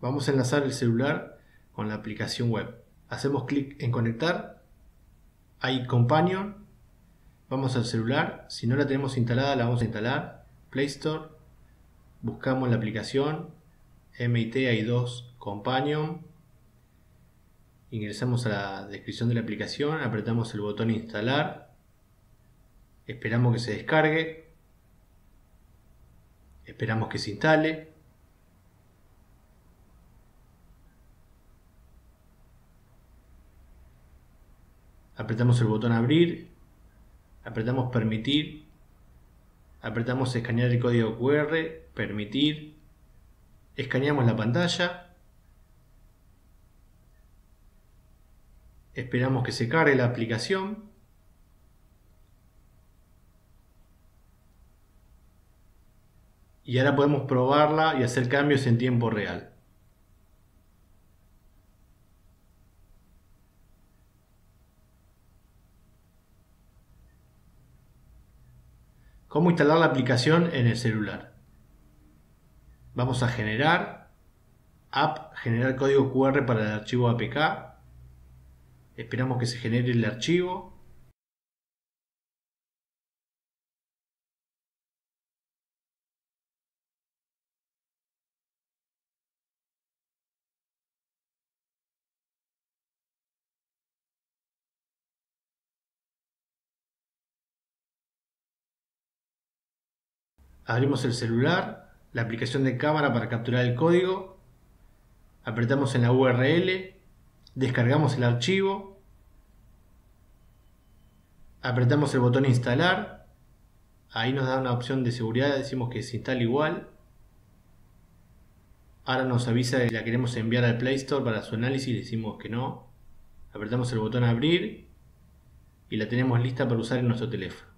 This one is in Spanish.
Vamos a enlazar el celular con la aplicación web. Hacemos clic en conectar. Hay Companion. Vamos al celular. Si no la tenemos instalada, la vamos a instalar. Play Store. Buscamos la aplicación MIT i2 Companion. Ingresamos a la descripción de la aplicación. Apretamos el botón instalar. Esperamos que se descargue. Esperamos que se instale. Apretamos el botón abrir, apretamos permitir, apretamos escanear el código QR, permitir, escaneamos la pantalla, esperamos que se cargue la aplicación, y ahora podemos probarla y hacer cambios en tiempo real. ¿Cómo instalar la aplicación en el celular? Vamos a generar app, generar código QR para el archivo APK. Esperamos que se genere el archivo. Abrimos el celular, la aplicación de cámara para capturar el código, apretamos en la URL, descargamos el archivo, apretamos el botón instalar, ahí nos da una opción de seguridad, decimos que se instala igual, ahora nos avisa que la queremos enviar al Play Store para su análisis, decimos que no, apretamos el botón abrir y la tenemos lista para usar en nuestro teléfono.